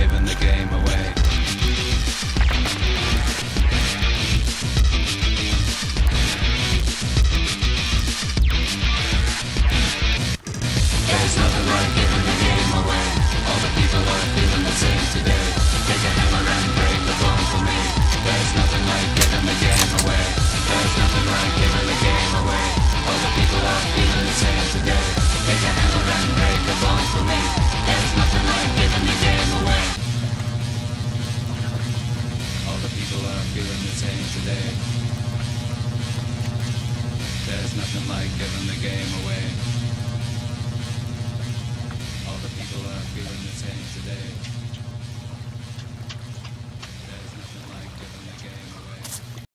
given the game away. people are feeling the same today. There's nothing like giving the game away. All the people are feeling the same.